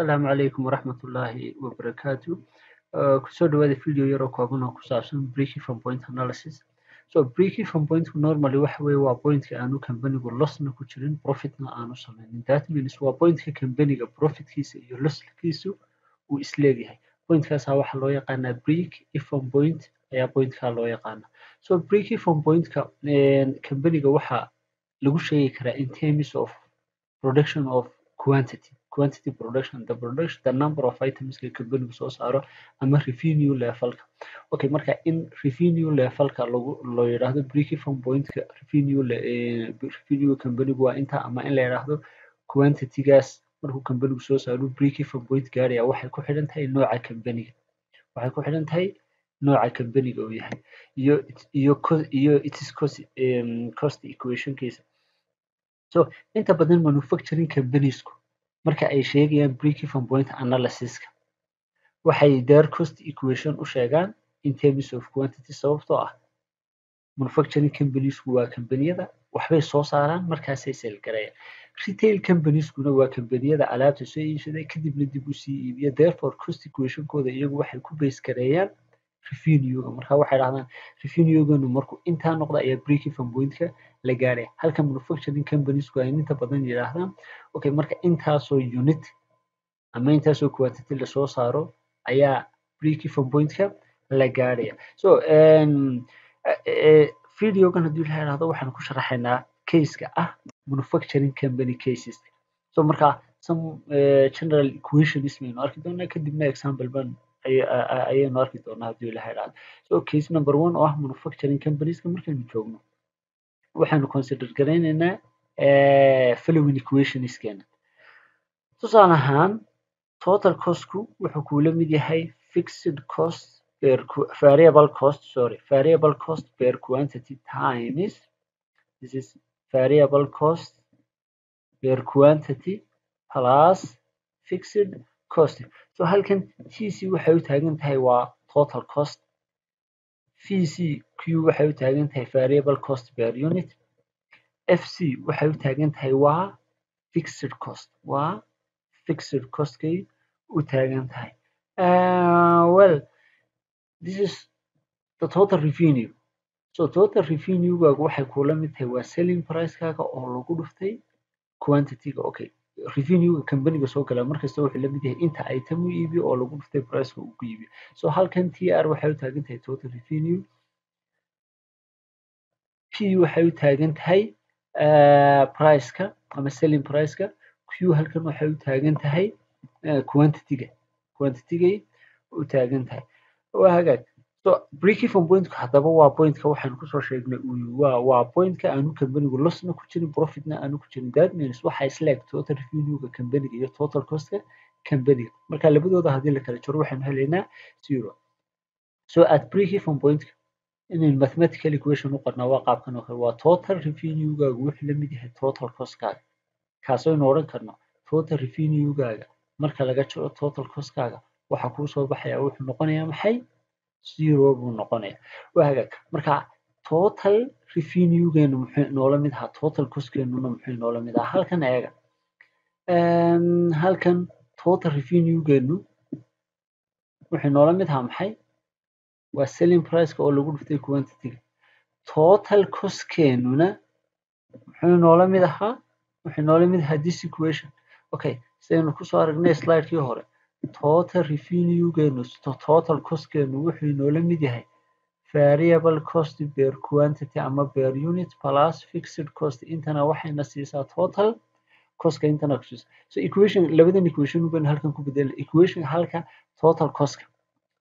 asalaamu calaykum waraxmatullaahi wabarakaatu ku soo dhawaada video yar oo kooban oo ku saabsan breakeven point analysis. So breakeven pointku normally waxa waa pointka aanu companigu lossna ku jirin profitna aanu sameynin that means waa pointka companiga profitkiisa iyo losskiisu uu isleegyahay pointkaasaa waxaa loo yaqaanaa break even point ayaa pointkaa loo yaqaana so break pointka companiga waxaa lagu sheegi karaa in terms of production of quantity quantity production the production the number of items ka companigu soo saaro ama revenue levelka okay marka in revenue levelka loo yidhaahdo break even pointka revenue revenue companigu waa inta ama in la yidhaahdo quantitygaas markuu companigu soo saaro break even point gaaraya waxay ku xidhan tahay nooca companiga waxay ku xidhan tahay nooca companiga uu yahay. Iyo iyo its cost um, cost equationkiisa so inta badan manufacturing companiesku marka ay sheegayaan break even point analysiska. Waxay their cost equation u sheegaan in terms of quantity sababtoo ah manufacturing companiesku waa kambaniyada waxbay soo saaraan markaasay selgarayaan retail companieskuna waa kambaniyada alaabta soo iibsaday kadibna dib u sii iibiya. Therefore cost equationkooda iyagu waxay ku base gareeyaan revenuega marka waxay dhahdaan revenueganu markuu intaa noqda ayaa break even pointka la gaaraya halka manufacturing companiesku ay inta badan yidhaahdaan okay marka intaasoo unit ama intaasoo quantity la soo saaro ayaa break even pointka la gaaraya so videogan haddii la yidhahdo waxaan ku sharaxaynaa caseka ah manufacturing company cases. So marka some uh, general equations baynu arki doonaa kadibna example ban ayaynu arki doonaa haddii la yidhahdo so case number one oo ah manufacturing companieska markaynu joogno waxaanu consider garaynaynaa following equationskeena tusaale ahaan total costku wuxuu kuula mid yahay fixed cost per variable cost sorry variable cost per quantity times this is variable cost per quantity plus fixed cost. So halkan tc waxay u taagan tahay waa total cost. Vc q waxay u taagan tahay variable cost per unit. Fc waxay u taagan tahay waa fixed cost. Waa fixed costkay u taagan tahay well this is the total revenue. So total revenuegaagu waxay kula mid tahay waa selling pricekaaga oo lagu dhuftay quantityga. Okay revenuega companiga soo gala markasta wuxuu la mid yahay inta item u iibiyo oo lagu dhuftay priceka uu ku iibiyo so halkan tr waxay u taagan tahay total revenue. P waxay u taagan tahay uh, priceka ama selling priceka. Q halkan waxay u taagan tahay uh, quantityga. Quantitygay u taagan tahay waa hagaag so break even pointka haddaba waa pointka waxaan ku soo sheegnay waa waa pointka aanu companigu lossna ku jirin profitna aanu ku jirin that means waxa isleeg total revenuega iyo total costka marka labadooda haddii la kala jiro waxaanu helaynaa zero. So at break even pointka inaynu mathematical equation u qornaa waa qaabkan oo kale waa total revenuegaagu wuxuu la yahay total costkaaga kaasoo aynu odhan karno total revenuegaaga marka laga jiro total costkaaga kuu soo baxaya wuxuu noqonayaa maxay zero buu noqonaya waa hagaag. Marka total revenuegeenu muxuu inoola mid ahaa total costkeenuna muxuu inoola mid ahaa. Halkan eega halkan total revenuegeenu wuxuu inoola mid ahaa maxay? Waa selling priceka oo lagu dhuftay quantityga total costkeenuna muxuu inoola mid ahaa wuxuu inoola mid ahaa this equation. Okay sidaynu ku soo aragnay slidekii hore total revenuegeenu total costkeenu wuxuu inoola mid yahay. Variable cost per quantity ama per unit plus fixed cost. Intana waxayna siisaa total costka intana kusiisa so equation labadan equation baynu halkan ku bedelna equation halka total costka.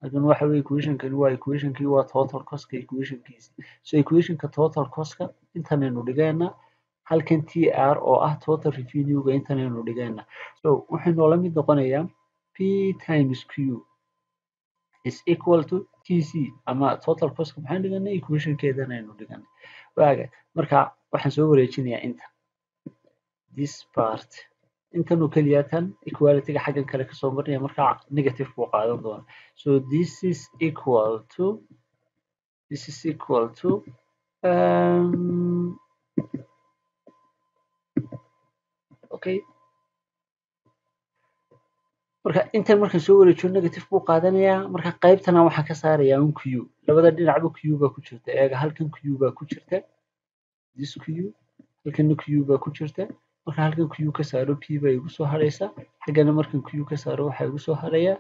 Halkan waxa weye equationkani waa equationkii waa total costka equationkiisi so equationka total costka intanaynu dhigayna halkan tr oo ah total revenuega intanaynu dhigayna so wuxuu noola mid noqonayaa p times q is equal to tc ama total costka maxaan dhiganay? Equationkeedan aynu dhiganay waaga marka waxaan soo wareejinayaa inta. This part. Intan oo keliya tan equalityga xaggan kale kasoo marnaya marka negative buu qaadan doona so this is equal to this is equal to um, okay marka intan markaan soo wareejiyo negative buu qaadanayaa marka qaybtana waxaan ka saarayaa un q labada dhinacba q baa ku jirta. Eega halkan q baa ku jirta. This q halkana q baa ku jirta. Marka halkan q ka saaro p baa igu soo haraysa. Xaggana markan q ka saaro waxaa igu soo haraya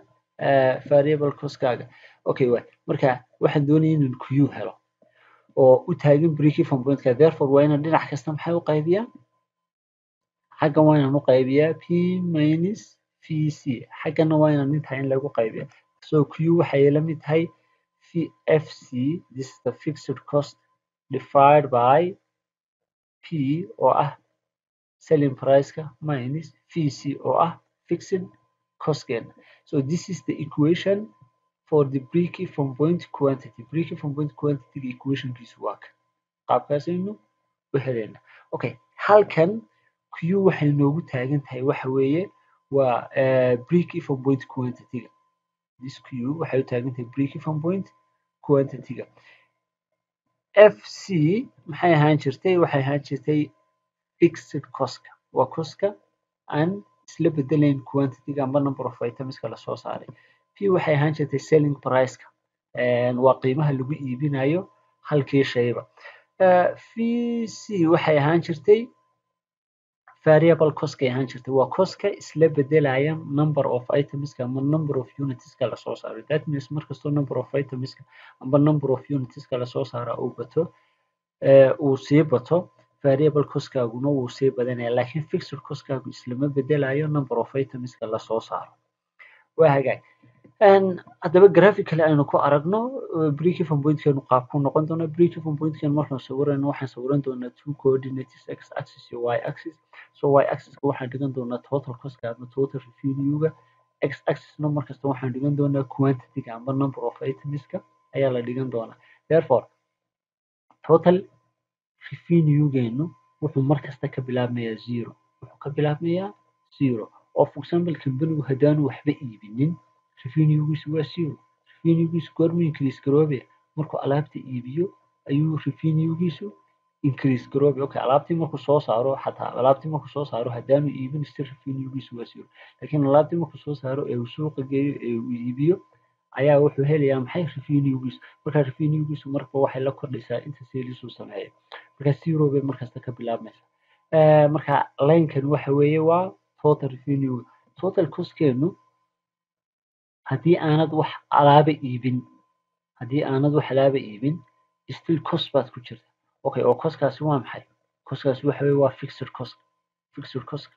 variable coskaaga okay waay marka waxaan doonaya inaan q helo oo u taagan breakeven pointka. Therefore waa inaan dhinac kasta maxay u qaybiyaa? Xaggan waa inaan u qaybiyaa p minus vc xaggana waa inaan intaa in lagu qaybiya so q waxay la mid tahay fc this is the fixed cost divided by p oo ah selling priceka minus vc oo ah fixed costkeena so this is the equation for the breakeven point quantity. Breakeven point quantity equationkiisu waa kan qaabkaasaynu u heleyna. Okay halkan q waxay noogu taagan tahay waxa weeye waa breakeven point quantity-ga. This waxay u taagan tahay breakeven point quantity-ga. Fc maxay ahaan jirtay? Waxay ahaan jirtay fixed coska waa coska aan isla bedelayn quantity-ga amba number of itemska la soo saaray. P waxay ahaan jirtay selling priceka. Waa qiimaha lagu iibinayo halkii shayba. Vc waxay ahaan jirtay variable coskay ahaan jirtay. Waa coska isla bedelaya number of itemska ama number of unitska la soo saaro that means markastoo number of itemska amba number of unitska la soo saara uu bato uu sii bato variable coskaaguna wuu sii badanaya laakiin fixed coskaagu islama bedelayo number of itemska la soo saaro. Waa hagaag haddaba graphical aynu ku aragno breakeven pointkeenu qaabku noqon doona breakeven pointkeenu markaan sawirayno waxaan sawiran doonaa two coordinates x axis iyo y axis. So y axiska waxaan dhigan doonaa total coska ama total revenue-ga. X axisna markasta waxaan dhigan doonaa quantity-ga amba number of itemska ayaa la dhigan doonaa. Therefore total revenue-geenu wuxuu markasta ka bilaabmayaa zero. Wuxuu ka bilaabmayaa zero. Oo for example companigu haddaanu waxba iibinin revenue-giisu waa zero revenue-giisu goormuu increase garoobaya markuu alaabta iibiyo ayuu revenue-giisu increase garoobaya okay alaabtii markuu soo saaro xataa alaabtii markuu soo saaro haddaanu iibin still revenue-giisu waa zero laakiin alaabtii markuu soo saaro ee uu suuqa geeyo ee uu iibiyo ayaa wuxuu helayaa maxay revenue-giisu marka revenue-giisu marka waxay la kordhaysaa inta sales uu sameeyo marka zero markasta ka bilaabmaysa. Marka line-kan waxa weeye waa total revenue total cost-keenu haddii aanad wax alaaba iibin haddii aanad wax alaaba iibin still cost baad ku jirta. Okay oo coskaasi waa maxay? Coskaasi waxa waa fixed cost. Fixed cost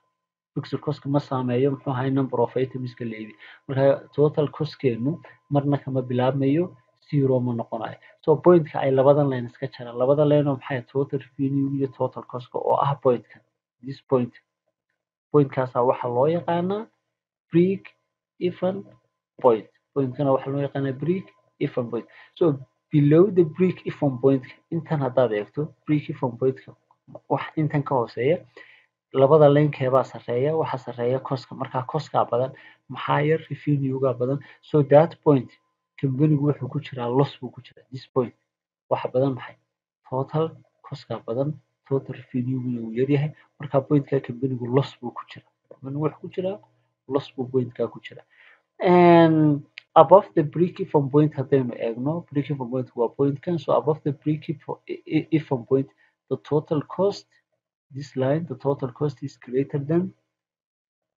fixed cost ma saameeyo muxuu ahay number of itemska la marka total costkeenu marna kama bilaabmayo zero ma noqonayo so pointka ay labadan line iska jaraan labada line oo maxay? Total revenue iyo total costka oo ah pointka. This point. Pointkaasaa waxaa loo yaqaanaa break even point. Pointkana waxaa loo yaqaanaa break even point. So below the break even point intan haddaad eegto break even pointka wax intan ka hooseeya labada linkeebaa sarreeya waxaa sarreeya coska markaa coskaa badan maxaa yar revenue-gaa badan. So that point companigu wuxuu ku jiraa loss buu ku jiraa this point. Waxa badan maxay? Total coskaa badan total revenue-guna uu yaryahay markaa pointkaa companigu loss buu ku jiraa. Companigu wuxuu ku jiraa loss buu pointkaa ku jiraa above the break even point haddaynu eegno break even point waa pointkan so above the break from point the total cost this line the total cost is greater than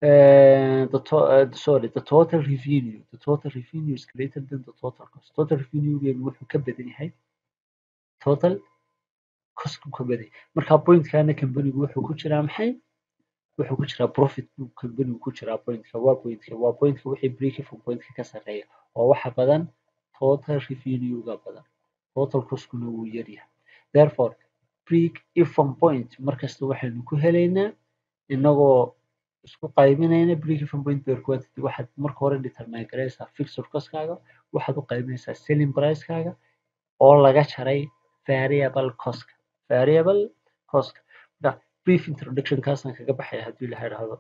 uh, the uh, sorry the total revenue the total revenue is greater than the total cost. Total revenue geenu wuxuu ka badan yahay total costku ka badan yahay marka pointkana companigu wuxuu ku wuxuu ku jiraa profit buu ku jiraa pointka waa pointka waa pointka wixii break even pointka ka sarreeya oo waxa badan total revenue-ga badan total costkuna wuu yaryahay therefore break even point markasta waxaynu ku helaynaa inagoo isku qaybinayna break even point per quantity waxaad marka hore determine garaysaa fixed costkaaga waxaad u qaybinaysaa selling price-kaaga oo laga jaray variable cost variable cost brief introduction kaasaan kaga baxaya haddii la idhaahdo